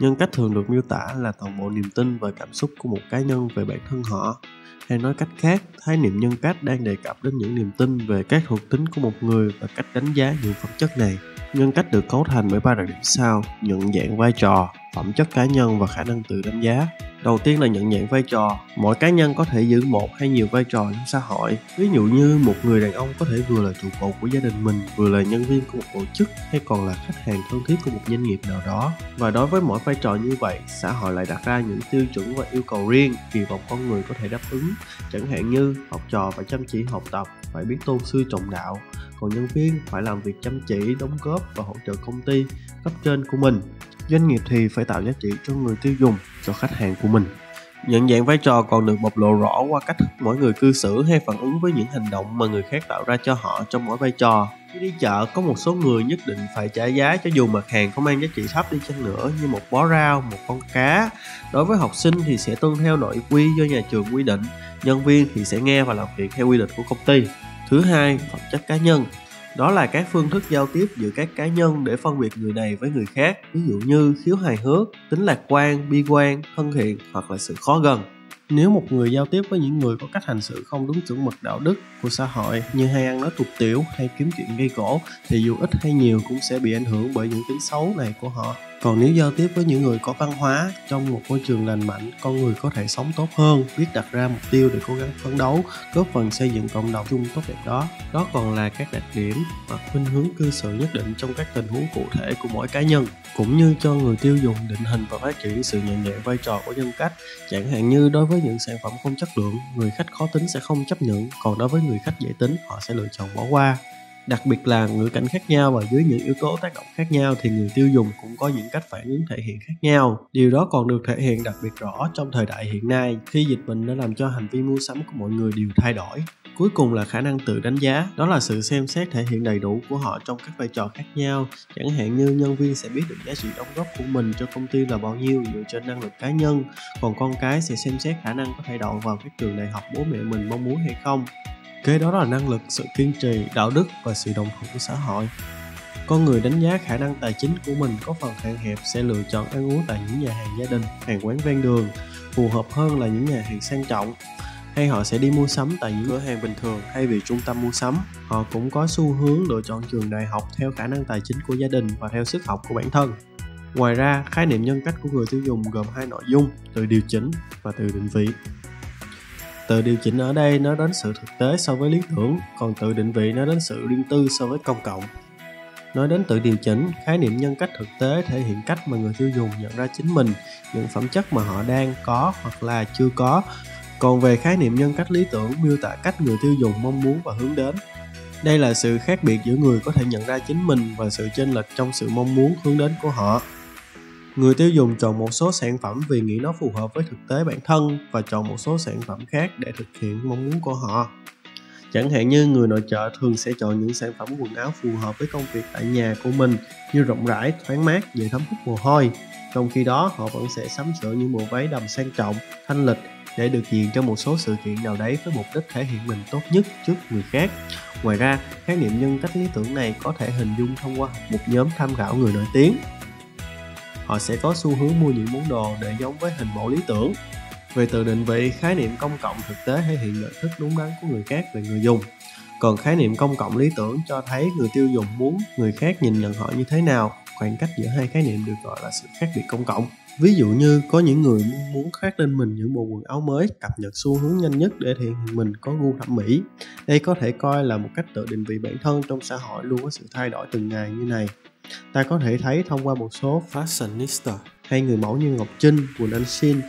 Nhân cách thường được miêu tả là toàn bộ niềm tin và cảm xúc của một cá nhân về bản thân họ. Hay nói cách khác, khái niệm nhân cách đang đề cập đến những niềm tin về các thuộc tính của một người và cách đánh giá những phẩm chất này. Nhân cách được cấu thành bởi ba đặc điểm sau: nhận dạng vai trò, phẩm chất cá nhân và khả năng tự đánh giá. Đầu tiên là nhận dạng vai trò. Mỗi cá nhân có thể giữ một hay nhiều vai trò trong xã hội. Ví dụ như một người đàn ông có thể vừa là trụ cột của gia đình mình, vừa là nhân viên của một tổ chức hay còn là khách hàng thân thiết của một doanh nghiệp nào đó. Và đối với mỗi vai trò như vậy, xã hội lại đặt ra những tiêu chuẩn và yêu cầu riêng kỳ vọng con người có thể đáp ứng. Chẳng hạn như học trò phải chăm chỉ học tập, phải biết tôn sư trọng đạo, còn nhân viên phải làm việc chăm chỉ, đóng góp và hỗ trợ công ty, cấp trên của mình doanh nghiệp thì phải tạo giá trị cho người tiêu dùng, cho khách hàng của mình. Nhận dạng vai trò còn được bộc lộ rõ qua cách mỗi người cư xử hay phản ứng với những hành động mà người khác tạo ra cho họ trong mỗi vai trò. Khi đi chợ, có một số người nhất định phải trả giá cho dù mặt hàng có mang giá trị thấp đi chăng nữa, như một bó rau, một con cá. Đối với học sinh thì sẽ tuân theo nội quy do nhà trường quy định, nhân viên thì sẽ nghe và làm việc theo quy định của công ty. Thứ hai, phẩm chất cá nhân đó là các phương thức giao tiếp giữa các cá nhân để phân biệt người này với người khác. Ví dụ như khiếu hài hước, tính lạc quan, bi quan, thân thiện hoặc là sự khó gần. Nếu một người giao tiếp với những người có cách hành xử không đúng chuẩn mực đạo đức của xã hội như hay ăn nói tục tiểu hay kiếm chuyện gây gỗ, thì dù ít hay nhiều cũng sẽ bị ảnh hưởng bởi những tính xấu này của họ còn nếu giao tiếp với những người có văn hóa trong một môi trường lành mạnh, con người có thể sống tốt hơn, biết đặt ra mục tiêu để cố gắng phấn đấu, góp phần xây dựng cộng đồng chung tốt đẹp đó. Đó còn là các đặc điểm hoặc khuynh hướng cư xử nhất định trong các tình huống cụ thể của mỗi cá nhân, cũng như cho người tiêu dùng định hình và phát triển sự nhận dạng vai trò của nhân cách. Chẳng hạn như đối với những sản phẩm không chất lượng, người khách khó tính sẽ không chấp nhận, còn đối với người khách dễ tính, họ sẽ lựa chọn bỏ qua đặc biệt là ngữ cảnh khác nhau và dưới những yếu tố tác động khác nhau thì người tiêu dùng cũng có những cách phản ứng thể hiện khác nhau. Điều đó còn được thể hiện đặc biệt rõ trong thời đại hiện nay, khi dịch bệnh đã làm cho hành vi mua sắm của mọi người đều thay đổi. Cuối cùng là khả năng tự đánh giá, đó là sự xem xét thể hiện đầy đủ của họ trong các vai trò khác nhau. Chẳng hạn như nhân viên sẽ biết được giá trị đóng góp của mình cho công ty là bao nhiêu dựa trên năng lực cá nhân, còn con cái sẽ xem xét khả năng có thể đậu vào các trường đại học bố mẹ mình mong muốn hay không kế đó là năng lực, sự kiên trì, đạo đức và sự đồng thuận của xã hội. Con người đánh giá khả năng tài chính của mình có phần hạn hẹp sẽ lựa chọn ăn uống tại những nhà hàng gia đình, hàng quán ven đường, phù hợp hơn là những nhà hàng sang trọng. Hay họ sẽ đi mua sắm tại những cửa hàng bình thường thay vì trung tâm mua sắm. Họ cũng có xu hướng lựa chọn trường đại học theo khả năng tài chính của gia đình và theo sức học của bản thân. Ngoài ra, khái niệm nhân cách của người tiêu dùng gồm hai nội dung, từ điều chỉnh và từ định vị tự điều chỉnh ở đây nó đến sự thực tế so với lý tưởng, còn tự định vị nó đến sự riêng tư so với công cộng. Nói đến tự điều chỉnh, khái niệm nhân cách thực tế thể hiện cách mà người tiêu dùng nhận ra chính mình, những phẩm chất mà họ đang có hoặc là chưa có. Còn về khái niệm nhân cách lý tưởng miêu tả cách người tiêu dùng mong muốn và hướng đến. Đây là sự khác biệt giữa người có thể nhận ra chính mình và sự chênh lệch trong sự mong muốn hướng đến của họ người tiêu dùng chọn một số sản phẩm vì nghĩ nó phù hợp với thực tế bản thân và chọn một số sản phẩm khác để thực hiện mong muốn của họ. Chẳng hạn như người nội trợ thường sẽ chọn những sản phẩm quần áo phù hợp với công việc tại nhà của mình như rộng rãi, thoáng mát, dễ thấm hút mồ hôi. Trong khi đó, họ vẫn sẽ sắm sửa những bộ váy đầm sang trọng, thanh lịch để được diện cho một số sự kiện nào đấy với mục đích thể hiện mình tốt nhất trước người khác. Ngoài ra, khái niệm nhân cách lý tưởng này có thể hình dung thông qua một nhóm tham khảo người nổi tiếng họ sẽ có xu hướng mua những món đồ để giống với hình mẫu lý tưởng. Về tự định vị, khái niệm công cộng thực tế thể hiện lợi thức đúng đắn của người khác về người dùng. Còn khái niệm công cộng lý tưởng cho thấy người tiêu dùng muốn người khác nhìn nhận họ như thế nào, khoảng cách giữa hai khái niệm được gọi là sự khác biệt công cộng. Ví dụ như, có những người muốn khoác lên mình những bộ quần áo mới, cập nhật xu hướng nhanh nhất để thể hiện mình có gu thẩm mỹ. Đây có thể coi là một cách tự định vị bản thân trong xã hội luôn có sự thay đổi từng ngày như này ta có thể thấy thông qua một số fashionista hay người mẫu như Ngọc Trinh, Quỳnh Anh Xin